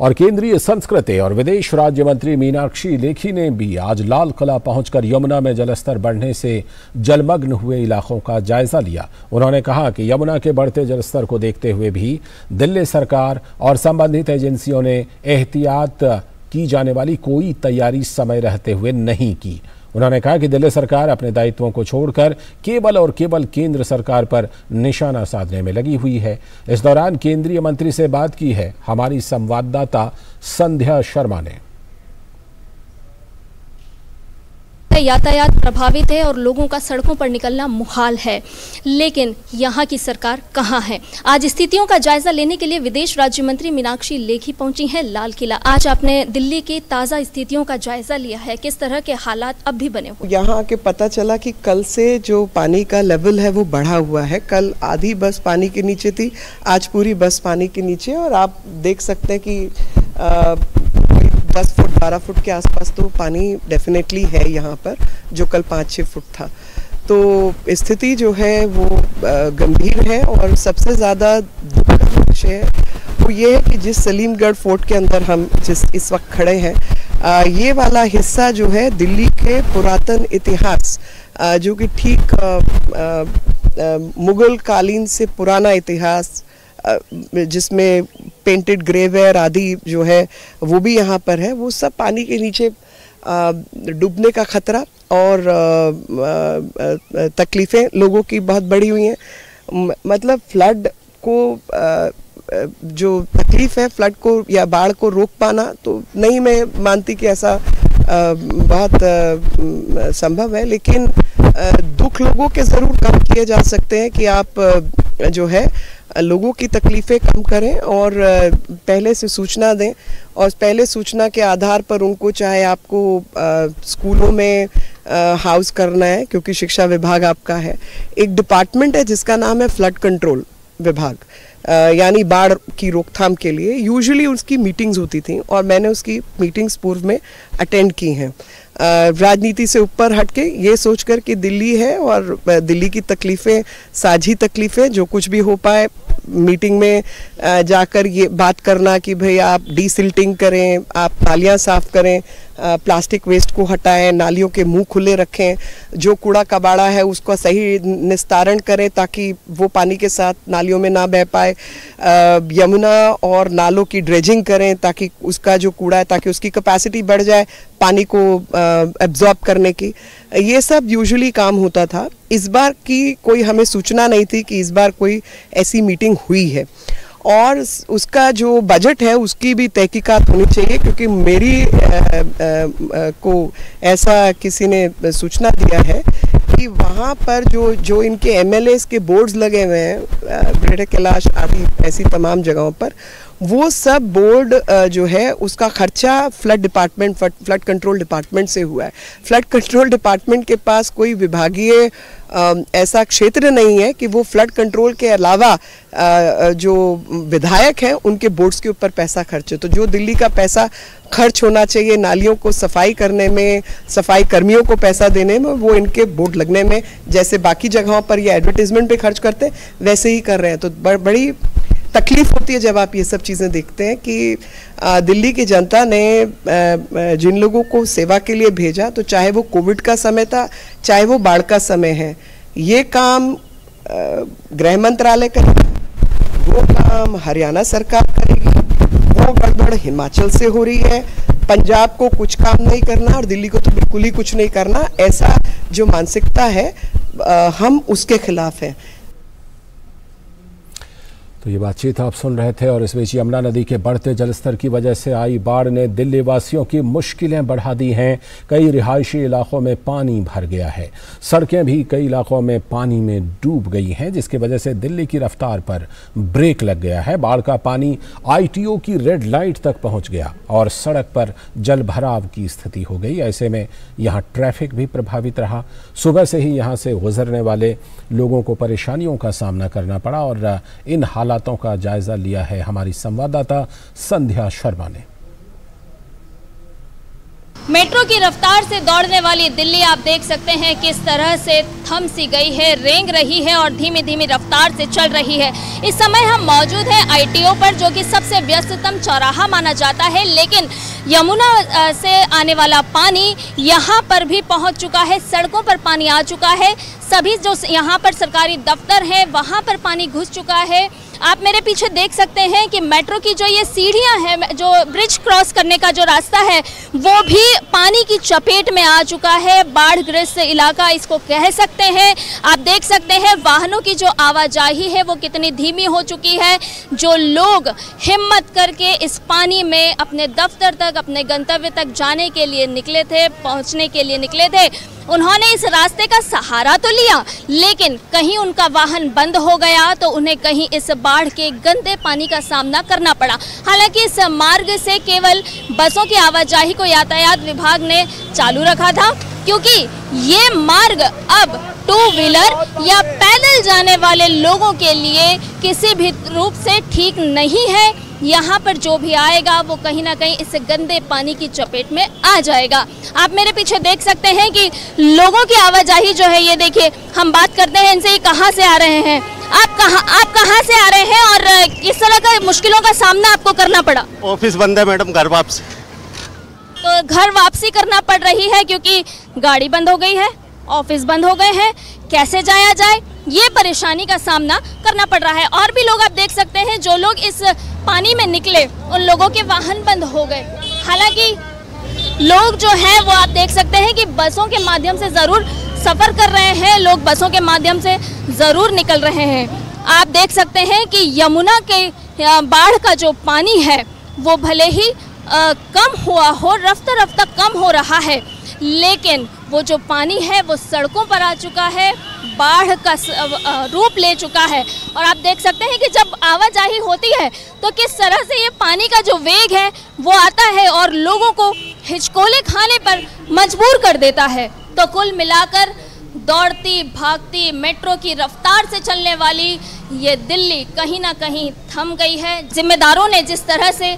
और केंद्रीय संस्कृति और विदेश राज्य मंत्री मीनाक्षी लेखी ने भी आज लाल किला पहुंचकर यमुना में जलस्तर बढ़ने से जलमग्न हुए इलाकों का जायजा लिया। उन्होंने कहा कि यमुना के बढ़ते जलस्तर को देखते हुए भी दिल्ली सरकार और संबंधित एजेंसियों ने एहतियात की जाने वाली कोई तैयारी समय रहते हुए नहीं की। उन्होंने कहा कि दिल्ली सरकार अपने दायित्वों को छोड़कर केवल और केवल केंद्र सरकार पर निशाना साधने में लगी हुई है। इस दौरान केंद्रीय मंत्री से बात की है। हमारी संवाददाता संध्या शर्मा ने। यातायात प्रभावित है और लोगों का सड़कों पर निकलना मुहाल है। लेकिन यहाँ की सरकार कहाँ है? आज स्थितियों का जायजा लेने के लिए विदेश राज्य मंत्री मीनाक्षी लेखी पहुँची हैं लाल किला। आज आपने दिल्ली की ताज़ा स्थितियों का जायजा लिया है। किस तरह के हालात अब भी बने हुए? यहाँ आके पता चला कि कल से जो पानी का लेवल है वो बढ़ा हुआ है। कल आधी बस पानी के नीचे थी आज पूरी बस पानी के नीचे। और आप देख सकते हैं कि आ, दस फुट, बारह फुट के आसपास तो पानी डेफिनेटली है यहाँ पर, जो कल पाँच छः फुट था। तो स्थिति जो है वो गंभीर है और सबसे ज़्यादा दुख का विषय है वो ये है कि जिस सलीमगढ़ फोर्ट के अंदर हम जिस, इस वक्त खड़े हैं ये वाला हिस्सा जो है दिल्ली के पुरातन इतिहास जो कि ठीक मुगल कालीन से पुराना इतिहास जिसमें पेंटेड ग्रेवेयर आदि जो है, वो भी यहाँ पर है। वो सब पानी के नीचे डूबने का खतरा और तकलीफ़ें लोगों की बहुत बढ़ी हुई हैं। मतलब फ्लड को जो तकलीफ़ है, फ्लड को या बाढ़ को रोक पाना तो नहीं मैं मानती कि ऐसा बहुत संभव है। लेकिन दुख लोगों के ज़रूर कम किए जा सकते हैं कि आप जो है लोगों की तकलीफ़ें कम करें और पहले से सूचना दें और पहले सूचना के आधार पर उनको चाहे आपको स्कूलों में हाउस करना है, क्योंकि शिक्षा विभाग आपका है। एक डिपार्टमेंट है जिसका नाम है फ्लड कंट्रोल विभाग यानी बाढ़ की रोकथाम के लिए। यूजुअली उसकी मीटिंग्स होती थी और मैंने उसकी मीटिंग्स पूर्व में अटेंड की हैं। राजनीति से ऊपर हटके ये सोचकर कि दिल्ली है और दिल्ली की तकलीफ़ें, साझी तकलीफ़ें, जो कुछ भी हो पाए मीटिंग में जाकर ये बात करना कि भाई आप डीसिल्टिंग करें, आप नालियाँ साफ़ करें प्लास्टिक वेस्ट को हटाएँ, नालियों के मुँह खुले रखें, जो कूड़ा कबाड़ा है उसका सही निस्तारण करें ताकि वो पानी के साथ नालियों में ना बह पाए। यमुना और नालों की ड्रेजिंग करें ताकि उसका जो कूड़ा है, ताकि उसकी कैपेसिटी बढ़ जाए पानी को एब्जॉर्ब करने की। ये सब यूजुअली काम होता था। इस बार की कोई हमें सूचना नहीं थी कि इस बार कोई ऐसी मीटिंग हुई है। और उसका जो बजट है उसकी भी तहकीकात होनी चाहिए क्योंकि मेरी आ, आ, आ, को ऐसा किसी ने सूचना दिया है कि वहाँ पर जो जो इनके एमएलएस के बोर्ड्स लगे हुए हैं ग्रेटर कैलाश आदि ऐसी तमाम जगहों पर वो सब बोर्ड जो है, उसका खर्चा flood department flood control department से हुआ है। फ्लड कंट्रोल डिपार्टमेंट के पास कोई विभागीय ऐसा क्षेत्र नहीं है कि वो फ्लड कंट्रोल के अलावा जो विधायक हैं, उनके बोर्ड्स के ऊपर पैसा खर्च खर्चे तो जो दिल्ली का पैसा खर्च होना चाहिए, नालियों को सफ़ाई करने में, सफ़ाई कर्मियों को पैसा देने में, वो इनके बोर्ड लगने में, जैसे बाकी जगहों पर ये एडवर्टीजमेंट पे खर्च करते वैसे ही कर रहे हैं। तो बड़ी तकलीफ़ होती है जब आप ये सब चीज़ें देखते हैं कि दिल्ली की जनता ने जिन लोगों को सेवा के लिए भेजा तो चाहे वो कोविड का समय था, चाहे वो बाढ़ का समय है, ये काम गृह मंत्रालय करेगा, वो काम हरियाणा सरकार करेगी, वो गड़बड़ हिमाचल से हो रही है, पंजाब को कुछ काम नहीं करना और दिल्ली को तो बिल्कुल ही कुछ नहीं करना, ऐसा जो मानसिकता है हम उसके खिलाफ हैं। तो ये बातचीत आप सुन रहे थे और इस बीच यमुना नदी के बढ़ते जलस्तर की वजह से आई बाढ़ ने दिल्ली वासियों की मुश्किलें बढ़ा दी हैं। कई रिहायशी इलाकों में पानी भर गया है। सड़कें भी कई इलाकों में पानी में डूब गई हैं, जिसकी वजह से दिल्ली की रफ्तार पर ब्रेक लग गया है। बाढ़ का पानी आईटीओ की रेड लाइट तक पहुँच गया और सड़क पर जल भराव की स्थिति हो गई। ऐसे में यहाँ ट्रैफ़िक भी प्रभावित रहा। सुबह से ही यहाँ से गुजरने वाले लोगों को परेशानियों का सामना करना पड़ा और इन हालात हालातों का जायजा लिया है हमारी संवाददाता संध्या शर्मा ने। मेट्रो की रफ्तार से दौड़ने वाली दिल्ली, आप देख सकते हैं किस तरह से थम सी गई है, रेंग रही है और धीमी धीमी रफ्तार से चल रही है। इस समय हम मौजूद हैं आईटीओ पर, जो कि सबसे व्यस्ततम चौराहा माना जाता है, लेकिन यमुना से आने वाला पानी यहाँ पर भी पहुँच चुका है, सड़कों पर पानी आ चुका है। सभी जो यहाँ पर सरकारी दफ्तर हैं, वहाँ पर पानी घुस चुका है। आप मेरे पीछे देख सकते हैं कि मेट्रो की जो ये सीढ़ियाँ हैं जो ब्रिज क्रॉस करने का जो रास्ता है, वो भी पानी की चपेट में आ चुका है। बाढ़ ग्रस्त इलाका इसको कह सकते हैं। आप देख सकते हैं वाहनों की जो आवाजाही है, वो कितनी धीमी हो चुकी है। जो लोग हिम्मत करके इस पानी में अपने दफ्तर तक, अपने गंतव्य तक जाने के लिए निकले थे, पहुँचने के लिए निकले थे उन्होंने इस रास्ते का सहारा तो लिया, लेकिन कहीं उनका वाहन बंद हो गया तो उन्हें कहीं इस बाढ़ के गंदे पानी का सामना करना पड़ा। हालाँकि इस मार्ग से केवल बसों की आवाजाही को यातायात विभाग ने चालू रखा था, क्योंकि ये मार्ग अब टू व्हीलर या पैदल जाने वाले लोगों के लिए किसी भी रूप से ठीक नहीं है। यहाँ पर जो भी आएगा वो कहीं ना कहीं इस गंदे पानी की चपेट में आ जाएगा। आप मेरे पीछे देख सकते हैं कि लोगों की आवाजाही जो है ये देखिए हम बात करते हैं इनसे ये कहाँ से आ रहे हैं? आप कहाँ आप कहाँ से आ रहे हैं और किस तरह का मुश्किलों का सामना आपको करना पड़ा? ऑफ़िस बंद है मैडम घर वापसी। तो घर वापसी करना पड़ रही है क्योंकि गाड़ी बंद हो गई है ऑफ़िस बंद हो गए हैं। कैसे जाया जाए? ये परेशानी का सामना करना पड़ रहा है। और भी लोग आप देख सकते हैं जो लोग इस पानी में निकले उन लोगों के वाहन बंद हो गए। हालाँकि लोग जो हैं वो आप देख सकते हैं कि बसों के माध्यम से ज़रूर सफ़र कर रहे हैं। लोग बसों के माध्यम से ज़रूर निकल रहे हैं। आप देख सकते हैं कि यमुना के बाढ़ का जो पानी है वो भले ही आ, कम हुआ हो रफ्ता रफ्ता कम हो रहा है लेकिन वो जो पानी है, वो सड़कों पर आ चुका है, बाढ़ का रूप ले चुका है। और आप देख सकते हैं कि जब आवाजाही होती है तो किस तरह से ये पानी का जो वेग है, वो आता है और लोगों को हिचकोले खाने पर मजबूर कर देता है। तो कुल मिलाकर दौड़ती भागती मेट्रो की रफ्तार से चलने वाली ये दिल्ली कहीं ना कहीं थम गई है। जिम्मेदारों ने जिस तरह से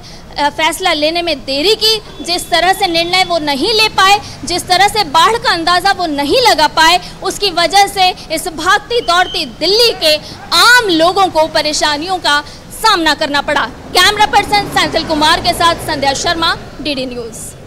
फैसला लेने में देरी की, जिस तरह से निर्णय वो नहीं ले पाए, जिस तरह से बाढ़ का अंदाज़ा वो नहीं लगा पाए, उसकी वजह से इस भागती दौड़ती दिल्ली के आम लोगों को परेशानियों का सामना करना पड़ा। कैमरा पर्सन सैंथल कुमार के साथ संध्या शर्मा, डीडी न्यूज़।